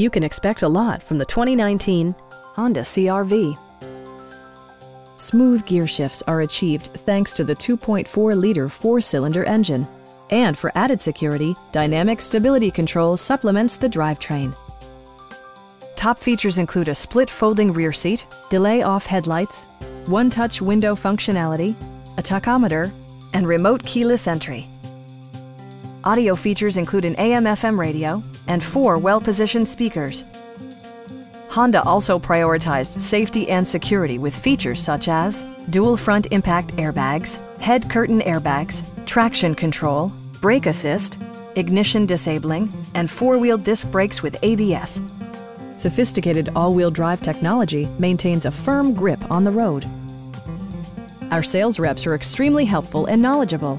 You can expect a lot from the 2019 Honda CRV. Smooth gear shifts are achieved thanks to the 2.4-liter four-cylinder engine. And for added security, Dynamic Stability Control supplements the drivetrain. Top features include a split folding rear seat, delay-off headlights, one-touch window functionality, a tachometer, and remote keyless entry. Audio features include an AM-FM radio and four well-positioned speakers. Honda also prioritized safety and security with features such as dual front impact airbags, head curtain airbags, traction control, brake assist, ignition disabling, and four-wheel disc brakes with ABS. Sophisticated all-wheel drive technology maintains a firm grip on the road. Our sales reps are extremely helpful and knowledgeable.